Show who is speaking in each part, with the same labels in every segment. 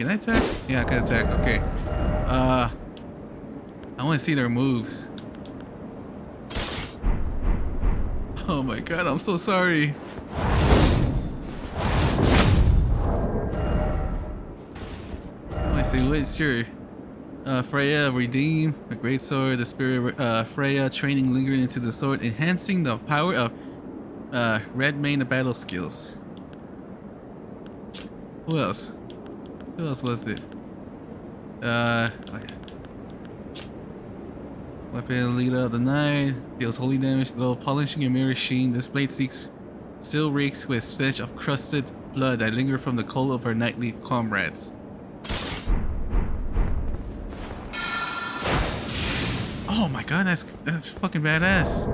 Speaker 1: can I attack? Yeah, I can attack. Okay. Uh, I want to see their moves. Oh my god, I'm so sorry. I see, what's your uh, Freyja redeem the great sword, the spirit uh, Freyja training lingering into the sword, enhancing the power of uh, Redmane battle skills. Who else? Who else was it? Uh, weapon leader of the night deals holy damage though polishing a mirror sheen. This blade seeks still reeks with stench of crusted blood that linger from the cold of our nightly comrades. Oh my god, that's that's fucking badass.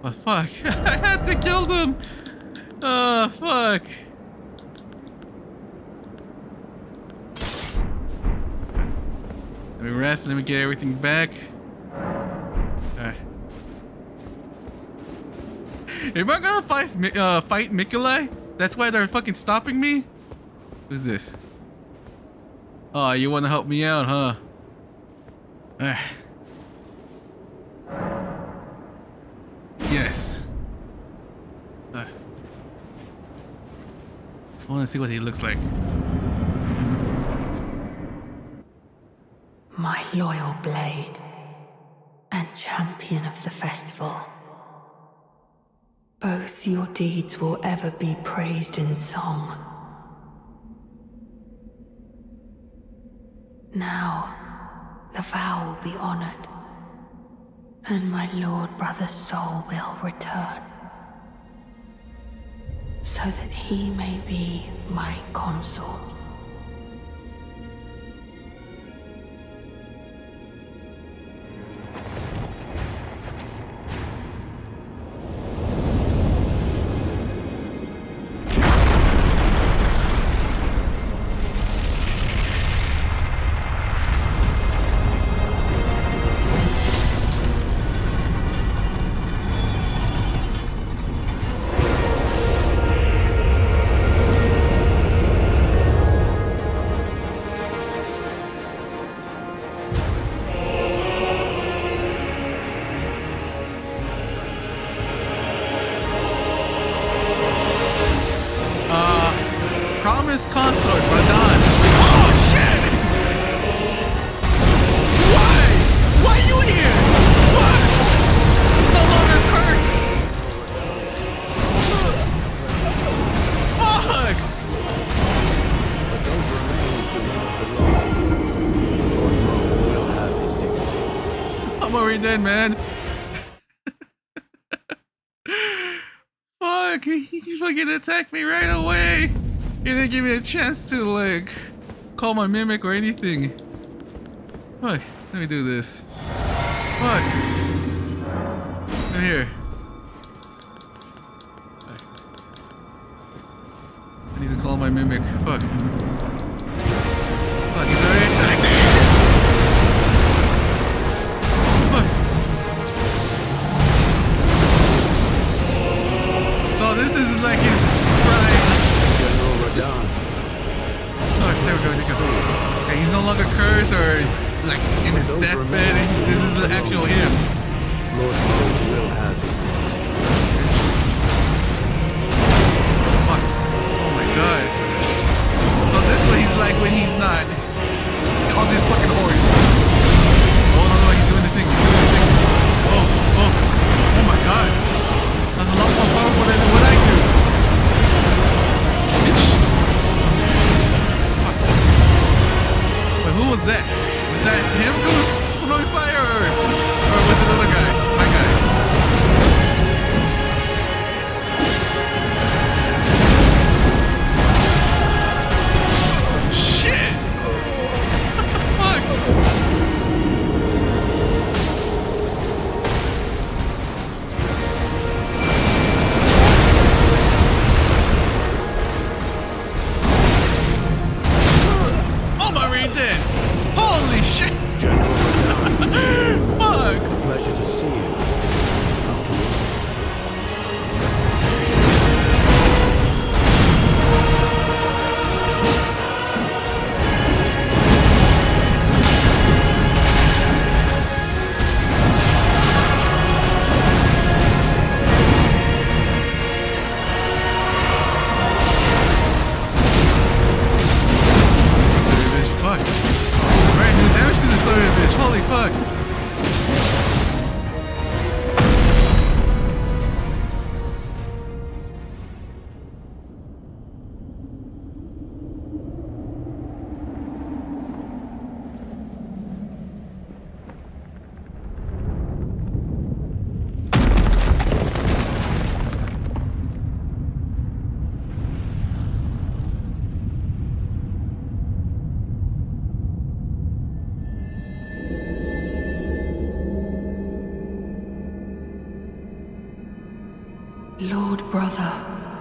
Speaker 1: But fuck, I had to kill them. Oh fuck. Me rest. Let me get everything back. Alright. Am I gonna fight uh, fight Miquella? That's why they're fucking stopping me. Who's this? Oh, you want to help me out, huh? Ah. Yes. I want to see what he looks like.
Speaker 2: My loyal blade and champion of the festival. Both your deeds will ever be praised in song. Now, the vow will be honored, and my lord brother's soul will return, so that he may be my consort.
Speaker 1: Promise consort, chance to, like, call my mimic or anything. Fuck, let me do this. Fuck. Come here. pleasure to
Speaker 2: see you. Brother.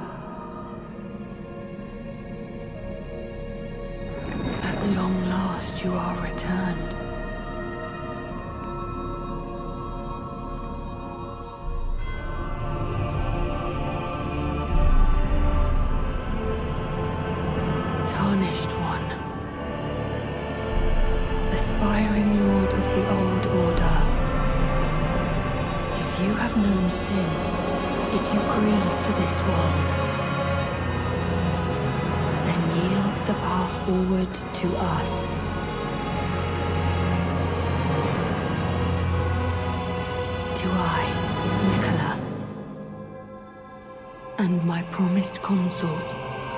Speaker 2: Consort,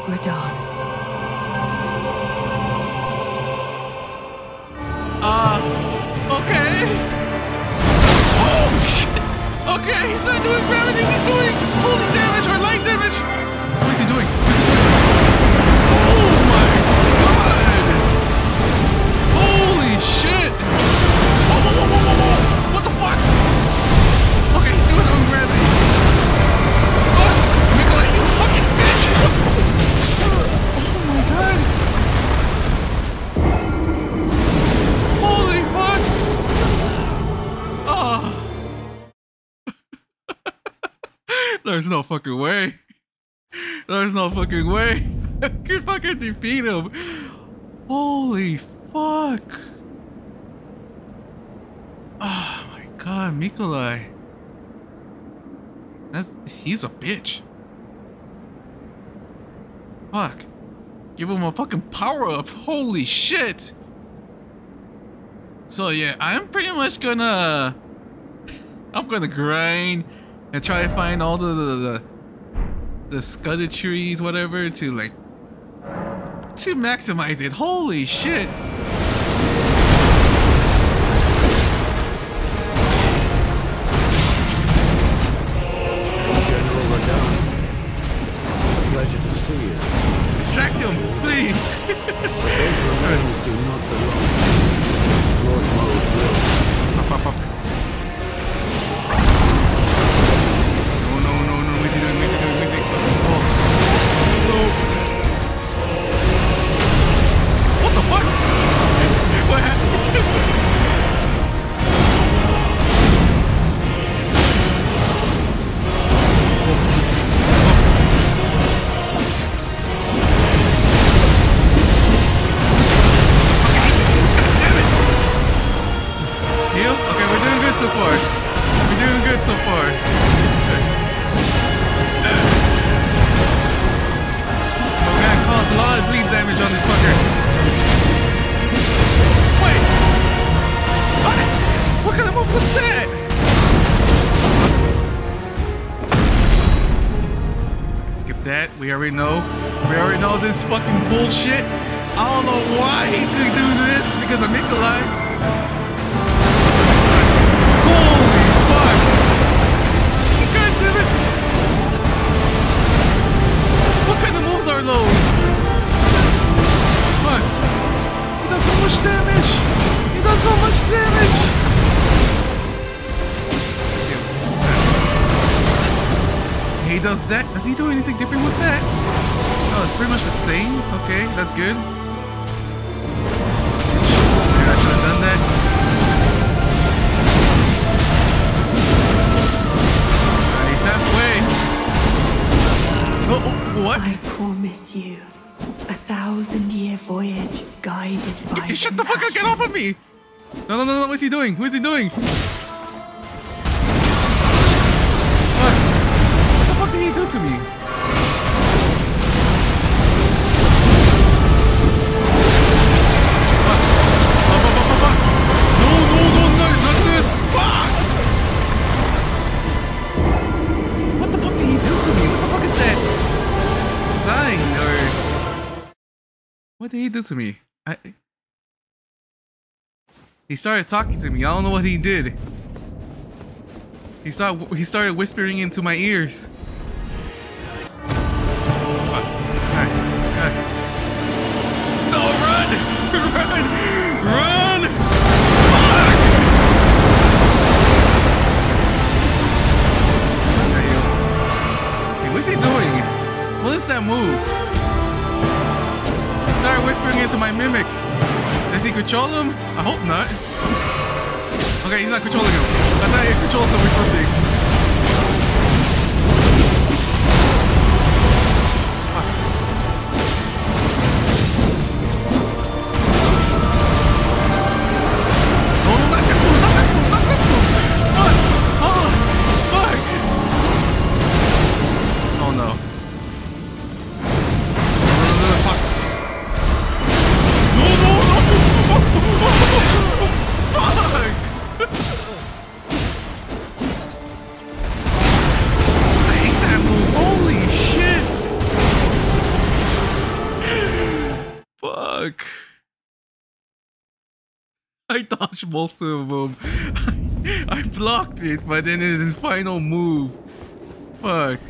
Speaker 1: Radahn. There's no fucking way. There's no fucking way. I can fucking defeat him. Holy fuck. Oh my god, Mikolai. That, he's a bitch. Fuck. Give him a fucking power up. Holy shit. So yeah, I'm pretty much gonna I'm gonna grind and try to find all the the the, the Scadutrees, whatever, to like to maximize it. Holy shit! He does so much damage! He does that. Does he do anything different with that? Oh, it's pretty much the same. Okay, that's good. I should have done that. Uh, he's halfway. Oh, oh, what?
Speaker 2: I promise you a thousand year voyage guided by.
Speaker 1: Hey, Shut the fuck up! Get off of me! No, no, no, no! What's he doing? What's he doing? What the fuck did he do to me? Fuck! Fuck, fuck, fuck, fuck, fuck. No, no, no, no, this! Fuck! What the fuck did he do to me? What the fuck is that? Sign or what did he do to me? I. He started talking to me. I don't know what he did. He started. He started whispering into my ears. control him? I hope not. Okay, he's not controlling him. I thought he controlled him or something. I dodged most of them. I, blocked it, but then in his final move. Fuck.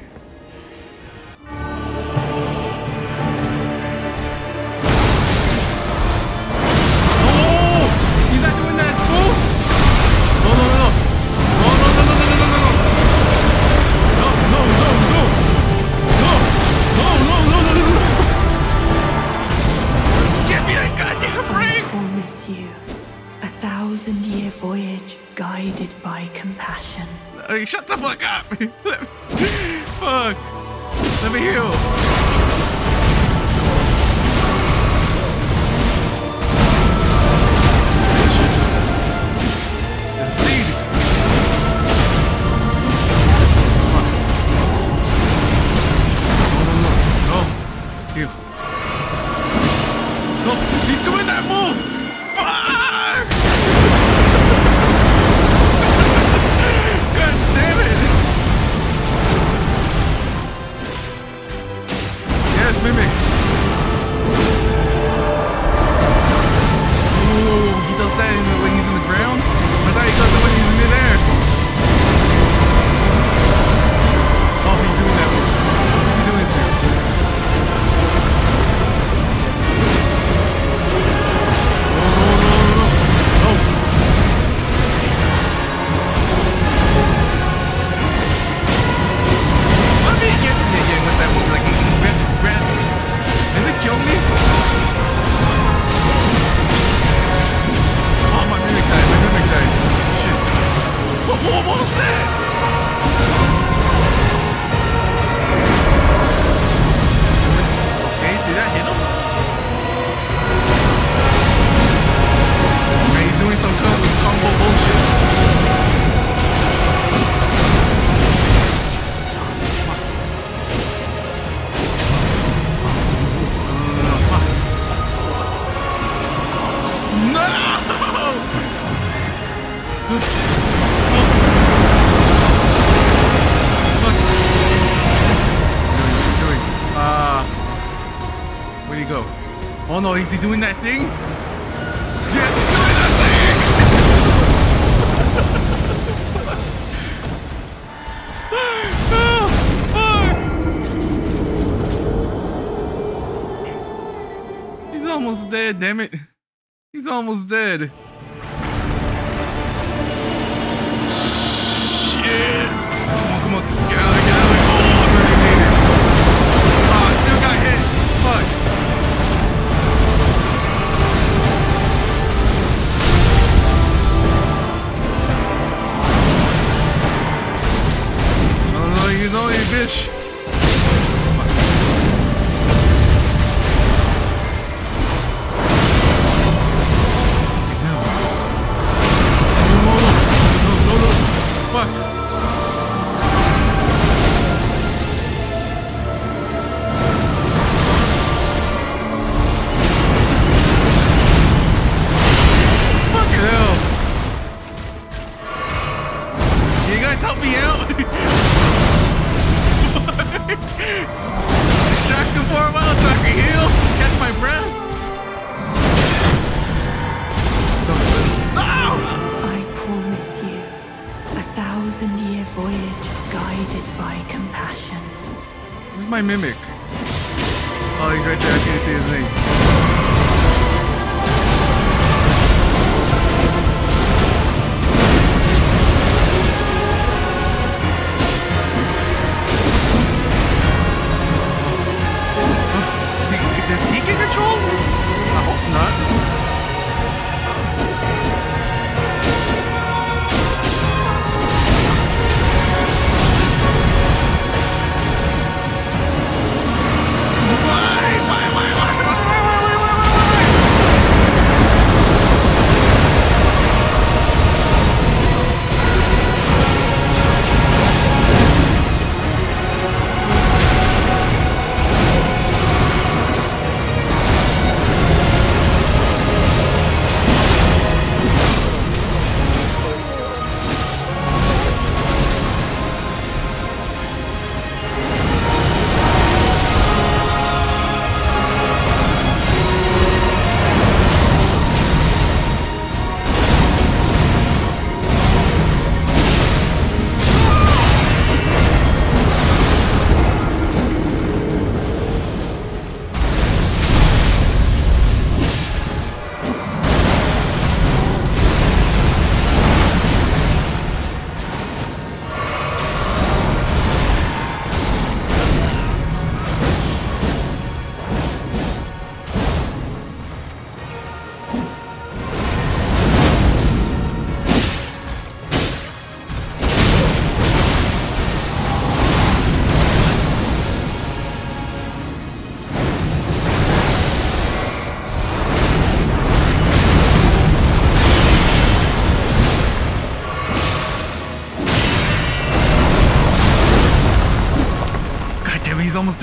Speaker 2: thousand year voyage guided by compassion.
Speaker 1: Hey, shut the fuck up! Fuck! Let me heal! is he doing that thing? Yes, he's doing that thing! oh, oh. He's almost dead, damn it. He's almost dead. Shit. Come on, come on. my mimic? Oh, he's right there. I can't see his name.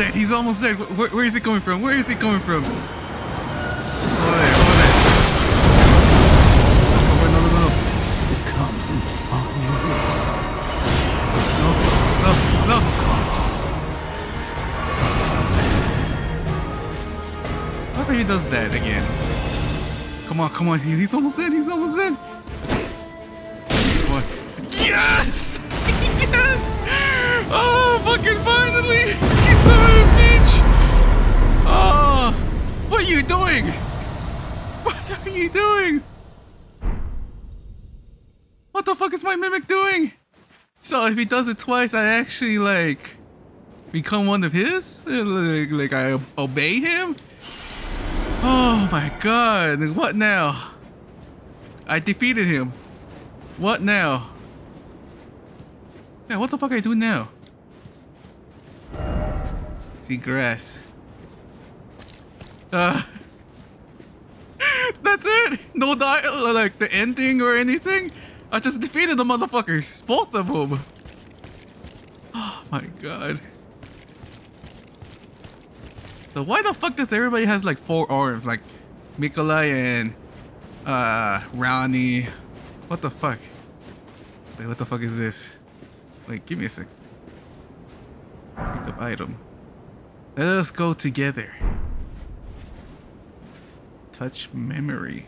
Speaker 1: Dead. He's almost dead. Where, where is he coming from? Where is he coming from? Over there, over there. Over, no, no, no, no.
Speaker 3: Come on you.
Speaker 1: No, no, no. What if he does that again? Come on, come on. He's almost in. He's almost in. Yes! yes! Oh, fucking finally! Oh, what are you doing? What are you doing? What the fuck is my mimic doing? So if he does it twice, I actually like become one of his? Like, like I obey him? Oh my god, what now? I defeated him. What now? Yeah, what the fuck I do now? See grass. Uh That's it! No die like the ending or anything? I just defeated the motherfuckers. Both of them. Oh my god. So why the fuck does everybody has like four arms? Like Mikolai and uh Ranni. What the fuck? Wait, what the fuck is this? Wait, give me a sec. Pick up item. Let us go together. Touch memory.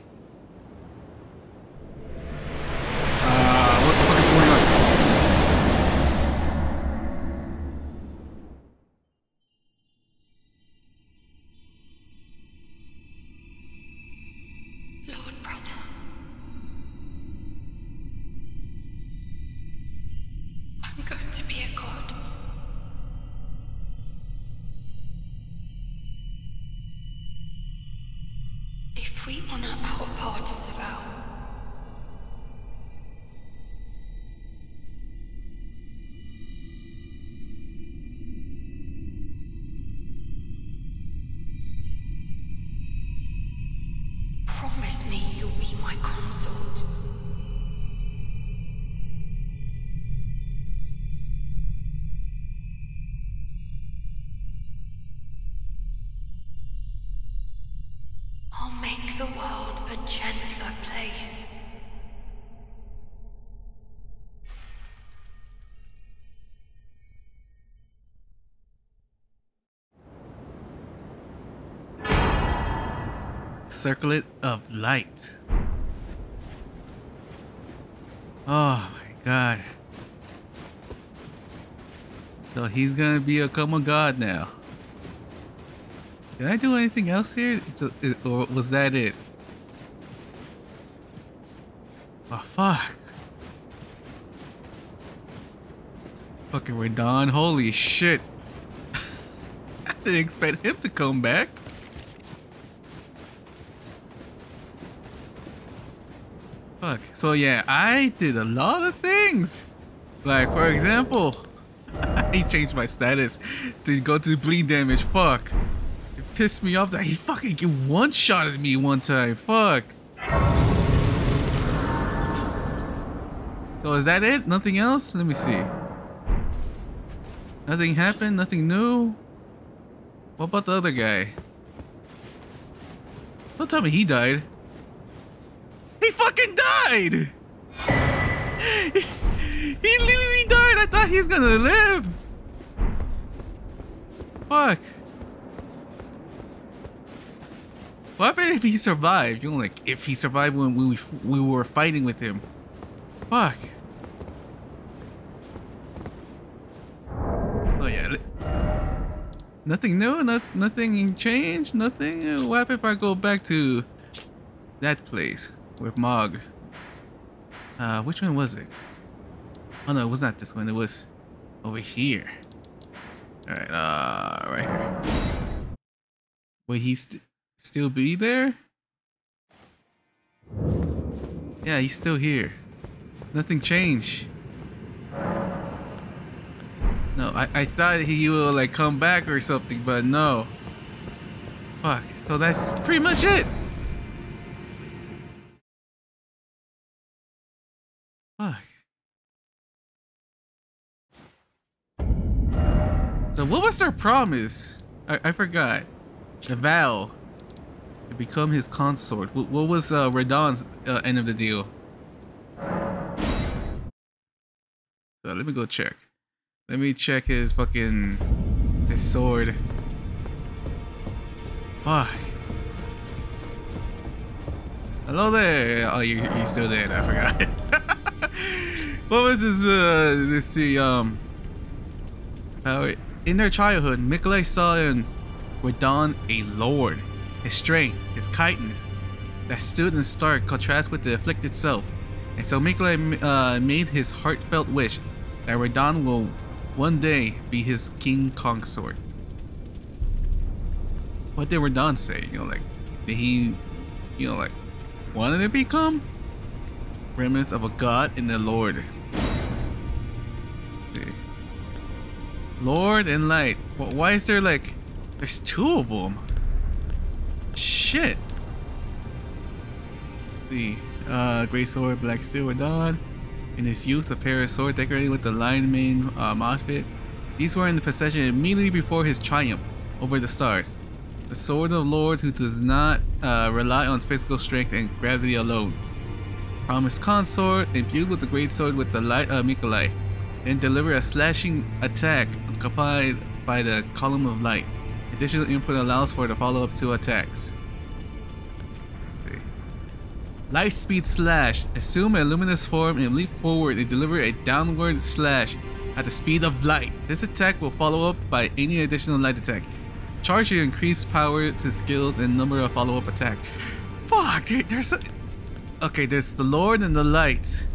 Speaker 2: I'll make the world a gentler place.
Speaker 1: Circlet of light. Oh my god. So he's gonna become a come god now. Did I do anything else here? Uh, or was that it? Oh fuck. Fucking Radahn, holy shit. I didn't expect him to come back. Fuck. So yeah, I did a lot of things. Like for example, I changed my status to go to bleed damage. Fuck. Pissed me off that he fucking one shotted me one time. Fuck. So is that it? Nothing else? Let me see. Nothing happened? Nothing new? What about the other guy? Don't tell me he died. He fucking died! he literally died! I thought he was gonna live! Fuck. What happened if he survived? You know, like, if he survived when we, we were fighting with him. Fuck. Oh yeah. Nothing new? Not, nothing changed? Nothing? What happened if I go back to that place with Mohg? Uh, which one was it? Oh no, it was not this one. It was over here. All right, uh, right here. Will he st still be there? Yeah, he's still here. Nothing changed. No, I, I thought he will like come back or something, but no. Fuck. So that's pretty much it. Fuck. So what was their promise? I, I forgot. The vow to become his consort. What, was uh, Radahn's uh, end of the deal? So let me go check. Let me check his fucking his sword. Fuck. Hello there. Oh, you you still there? I forgot. what was this? Uh, let's see. Um. Uh, in their childhood, Miquella saw in Radahn a lord. His strength, his kindness, that stood in stark contrast with the afflicted self. And so Miquella uh, made his heartfelt wish that Radahn will one day be his king consort. What did Radahn say? You know, like, did he, you know, like, wanted to become remnants of a god and a lord? Lord and Light. Why is there like, there's two of them? Shit. The uh, Gray Sword, Black Steel, Radahn. In his youth, a pair of swords decorated with the lion mane um, outfit. These were in the possession immediately before his triumph over the stars. The sword of Lord who does not uh, rely on physical strength and gravity alone. Promised consort, imbued with the great sword with the light of Miquella, then deliver a slashing attack accompanied by the column of light. Additional input allows for the follow-up to attacks. Light speed slash. Assume a luminous form and leap forward and deliver a downward slash at the speed of light. This attack will follow up by any additional light attack. Charge your increased power to skills and number of follow-up attack. Fuck, dude, there's a... Okay, there's the Lord and the Light.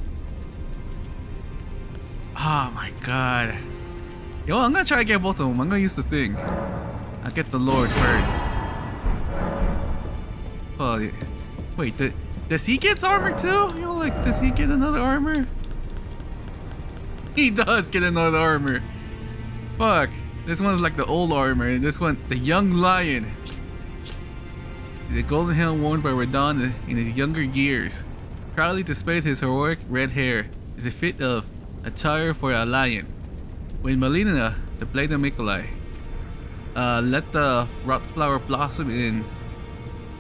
Speaker 1: Oh my god. Yo, I'm gonna try to get both of them. I'm gonna use the thing. I'll get the Lord first. Oh, wait, the, does he get armor too? You know, like, does he get another armor? He does get another armor. Fuck. This one's like the old armor, and this one, the young lion. The golden helm worn by Radahn in his younger years. Proudly displayed his heroic red hair is a fit of attire for a lion. When Malenia, the blade of Miquella, uh, let the rock flower blossom in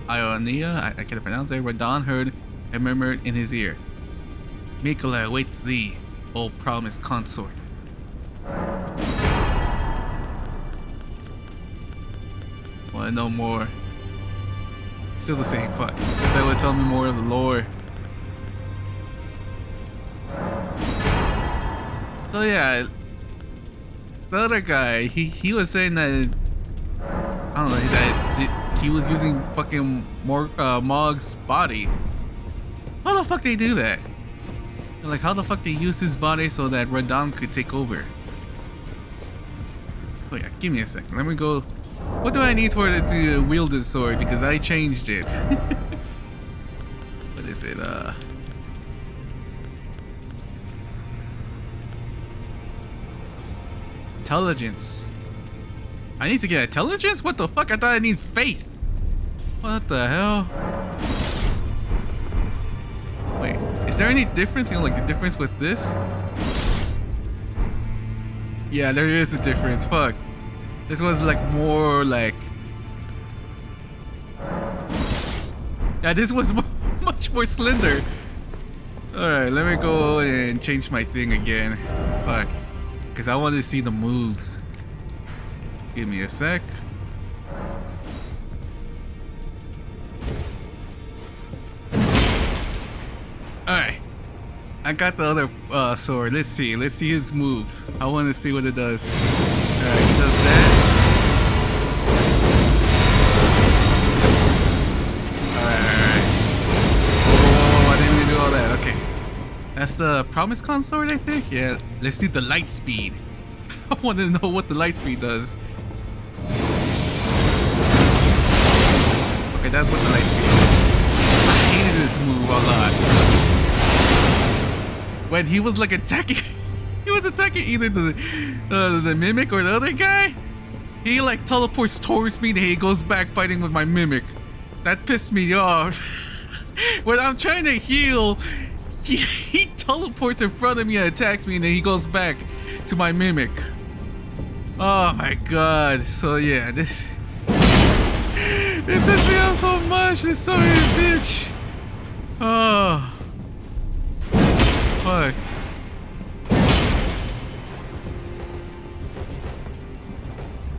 Speaker 1: Ionia, I, I can't pronounce it, where Don heard and murmured in his ear. Miquella awaits thee, O promised consort. Wanna know more? Still the same, fuck. That would tell me more of the lore. So yeah, the other guy, he, he was saying that, I don't know, he that he was using fucking Mor uh, Mohg's body. How the fuck they do that? Like, how the fuck they use his body so that Radahn could take over? Oh yeah, give me a second. Let me go. What do I need for it to wield this sword? Because I changed it. what is it? Uh. Intelligence. I need to get intelligence? What the fuck? I thought I need faith. What the hell? Wait, is there any difference? You know, like the difference with this? Yeah, there is a difference. Fuck. This one's like more like... Yeah, this was much more slender. Alright, let me go and change my thing again. Fuck. Because I want to see the moves. Give me a sec. Alright. I got the other uh, sword. Let's see. Let's see his moves. I want to see what it does. Alright, does that. Alright, alright. Oh, I didn't do all that. Okay. That's the Promise Consort, I think? Yeah. Let's do the light speed. I want to know what the light speed does. Okay, that's what the light speed does. I hated this move a lot when he was like attacking he was attacking either the uh, the mimic or the other guy he like teleports towards me and he goes back fighting with my mimic that pissed me off when i'm trying to heal he, he teleports in front of me and attacks me and then he goes back to my mimic Oh my god. So yeah, this it pissed me off so much. This so bitch. Oh. Fuck.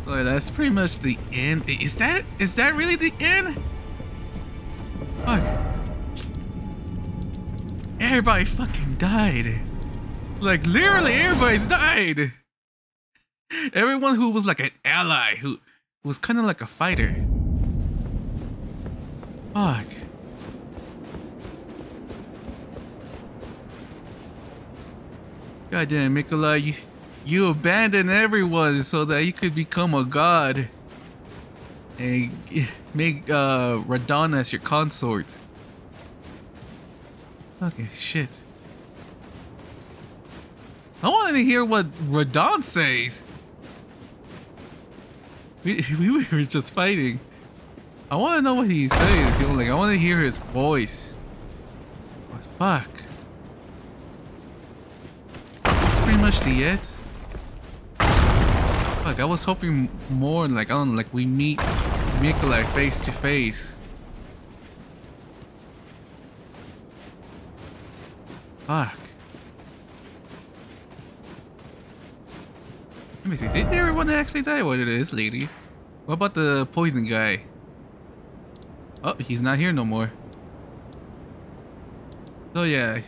Speaker 1: Boy, that's pretty much the end. Is that is that really the end? Fuck. Everybody fucking died. Like literally everybody died. Everyone who was like an ally, who was kind of like a fighter. Fuck. God damn, Mikolai, you, you abandoned everyone so that you could become a god. And make uh, Radahn as your consort. Okay, shit. I wanted to hear what Radahn says. We, we were just fighting. I want to know what he says. You know, like I want to hear his voice. What fuck? That's pretty much the it. Fuck, I was hoping more like I don't know, like we meet Mikolai face to face. Fuck. Let me see. Did everyone actually die? What it is, lady? What about the poison guy? Oh, he's not here no more. So yeah,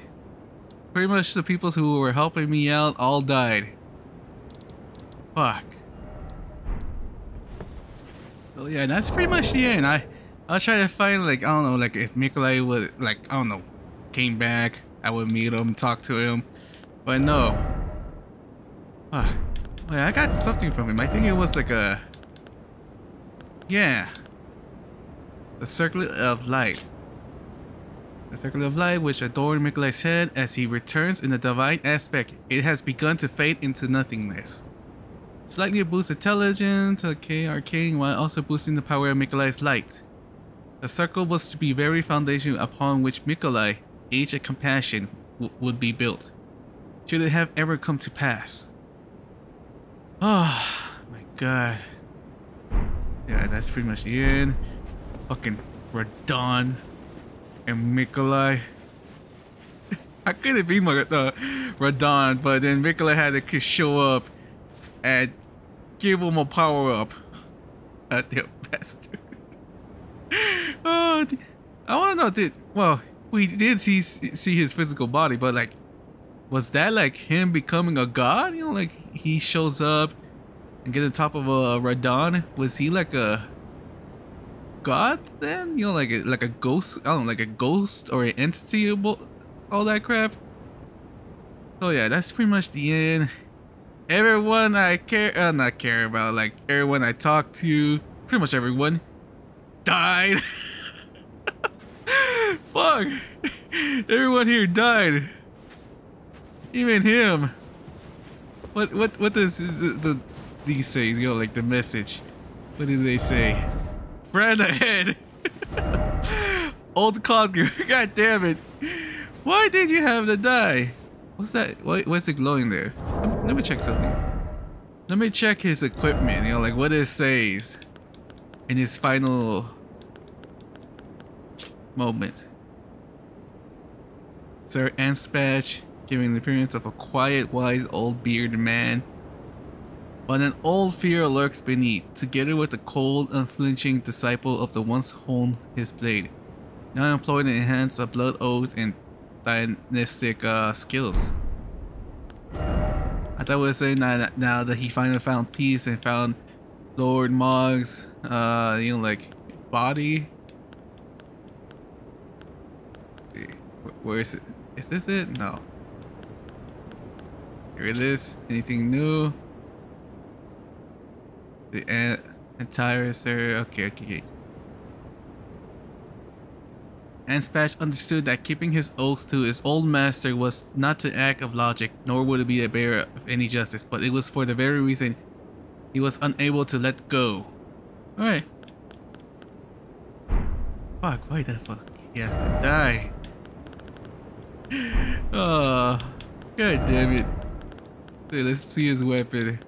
Speaker 1: pretty much the people who were helping me out all died. Fuck. So yeah, that's pretty much the end. I I'll try to find like I don't know like if Mikolai would like I don't know came back, I would meet him, talk to him, but no. Fuck. Wait, I got something from him. I think it was like a yeah. The Circle of Light. The Circle of Light which adorned Mikolai's head as he returns in the divine aspect. It has begun to fade into nothingness. Slightly boosts intelligence, okay, arcane, while also boosting the power of Mikolai's light. The circle was to be very foundation upon which Mikolai, age of compassion, would be built. Should it have ever come to pass. Oh my god. Yeah, that's pretty much the end fucking Radahn and Miquella. I could have been uh, Radahn, but then Miquella had to show up and give him a power up. That damn bastard. oh, I want to know, did well, we did see see his physical body, but like, was that like him becoming a god? You know, like he shows up and get on top of a Radahn. Was he like a god then? You know, like a, like a ghost, I don't know, like a ghost or an entity all that crap. So yeah, that's pretty much the end. Everyone I care, uh, not care about, like everyone I talked to, pretty much everyone, died. Fuck. Everyone here died. Even him. What what what does the, the these say? You know, like the message. What did they say? Ran ahead. Old Conqueror. God damn it. Why did you have to die? What's that? What, what's it glowing there? Let, me check something. Let me check his equipment. You know, like what it says in his final moment. Sir Ansbach, giving the appearance of a quiet, wise, old bearded man but an old fear lurks beneath, together with the cold, unflinching disciple of the once honed his blade, now employed to enhance a blood oath and dynastic uh, skills. I thought we were saying that now that he finally found peace and found Lord Mohg's, uh, you know, like body. Where is it? Is this it? No. Here it is. Anything new? The entire sir. Okay, okay, okay. Ansbach understood that keeping his oath to his old master was not an act of logic, nor would it be a bearer of any justice, but it was for the very reason he was unable to let go. Alright. Fuck, why the fuck he has to die? Oh, god damn it. let's see his weapon.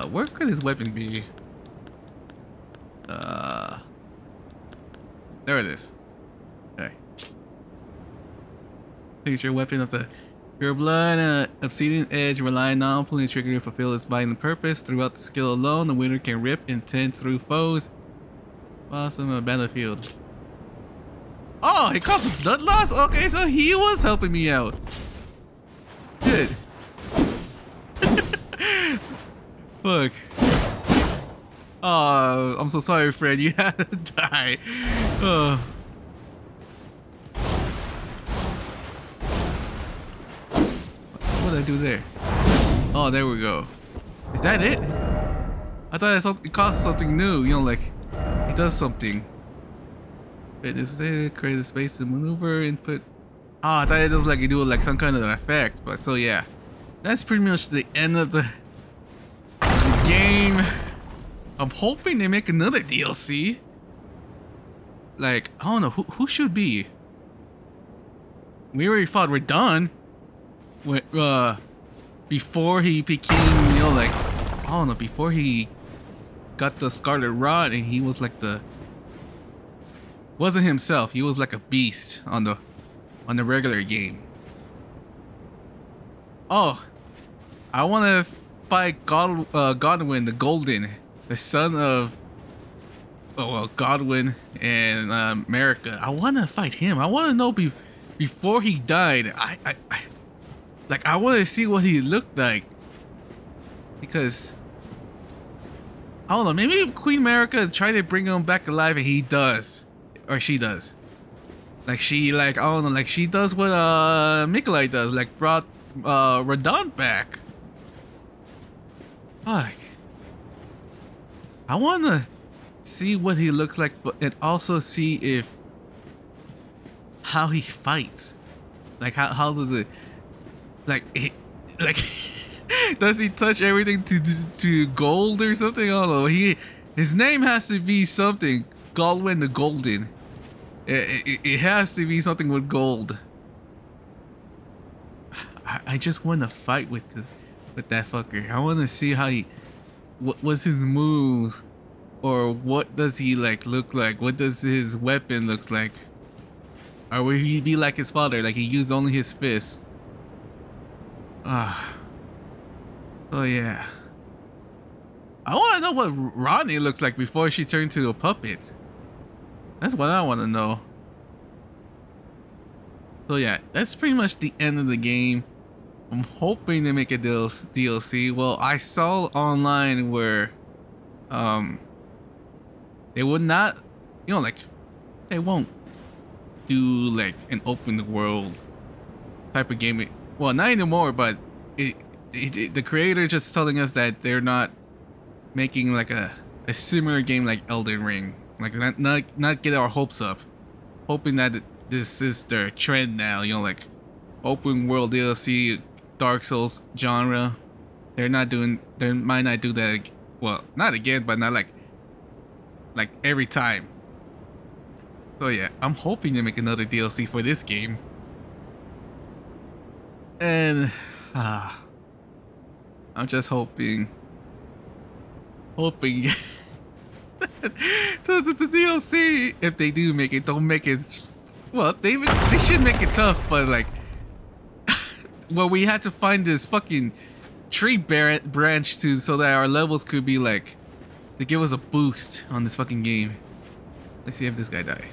Speaker 1: Uh, where could his weapon be? Uh, there it is. Okay. Signature weapon of the pure blood, uh, obsidian edge, relying on pulling the trigger to fulfill its vital purpose. Throughout the skill alone, the winner can rip and intent through foes. Awesome uh, battlefield. Oh, he caused blood loss? Okay, so he was helping me out. Good. Fuck. Oh, I'm so sorry, friend. You had to die. Oh. What did I do there? Oh, there we go. Is that it? I thought it, cost something new. You know, like it does something. It is there. Create a space to maneuver. Input. Ah, oh, I thought it does like you do like some kind of effect. But so yeah, that's pretty much the end of the game. I'm hoping they make another DLC. Like I don't know who who should be. We already thought we're done. When, uh, before he became, you know, like I don't know, before he got the Scarlet Rot and he was like the wasn't himself. He was like a beast on the on the regular game. Oh, I want to fight God, uh, Godwyn the Golden, the son of oh well Godwyn and uh, Marika. I want to fight him. I want to know be, before he died. I, I, I like I want to see what he looked like because I don't know. Maybe Queen Marika tried to bring him back alive, and he does, or she does. Like she, like I don't know, like she does what uh Miquella does, like brought uh Radahn back. Fuck. I want to see what he looks like, but and also see if how he fights. Like how how does it, like he, like. Does he touch everything to, to, gold or something? I don't know. He his name has to be something. Godwyn the Golden. It, it, it has to be something with gold. I, I just want to fight with this with that fucker. I want to see how he what was his moves or what does he like look like? What does his weapon looks like? Or will he be like his father, like he used only his fist? Ah. Oh yeah. I want to know what Ranni looks like before she turned to a puppet. That's what I want to know. So yeah, that's pretty much the end of the game. I'm hoping they make a DLC. Well, I saw online where um they would not, you know, like they won't do like an open world type of game. Well, not anymore, but it the creator just telling us that they're not making like a, a similar game like Elden Ring. Like not, not not get our hopes up. Hoping that this is their trend now, you know, like open world DLC, Dark Souls genre. They're not doing they might not do that well, not again, but not like like every time. So yeah, I'm hoping to make another DLC for this game. And ah I'm just hoping, hoping the, the, the, DLC, if they do make it, don't make it. Well, they they should make it tough, but like, well, we had to find this fucking tree branch to so that our levels could be like to give us a boost on this fucking game. Let's see if this guy die.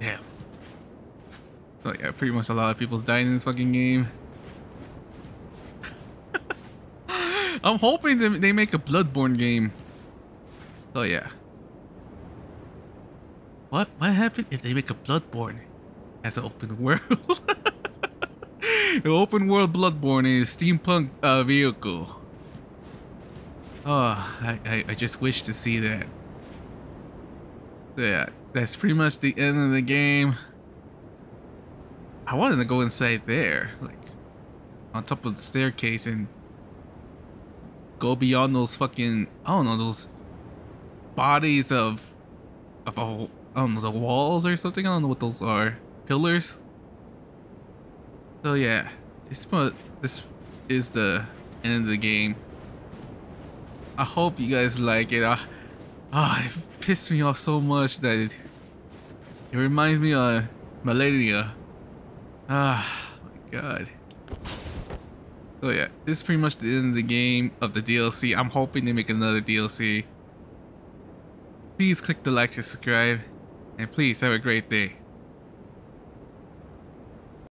Speaker 1: Damn. So yeah, pretty much a lot of people's dying in this fucking game. I'm hoping they make a Bloodborne game. Oh yeah. What what happened if they make a Bloodborne as an open world? the open world Bloodborne is steampunk uh, vehicle. Oh, I, I, I just wish to see that. Yeah, that's pretty much the end of the game. I wanted to go inside there, like on top of the staircase and go beyond those fucking I don't know those bodies of of a, I don't know the walls or something. I don't know what those are. Pillars. So yeah, this this is the end of the game. I hope you guys like it. Ah, uh, it pissed me off so much that it, it reminds me of Malenia. Ah, my god. So yeah, this is pretty much the end of the game of the DLC. I'm hoping they make another DLC. Please click the like to subscribe, and please have a great day.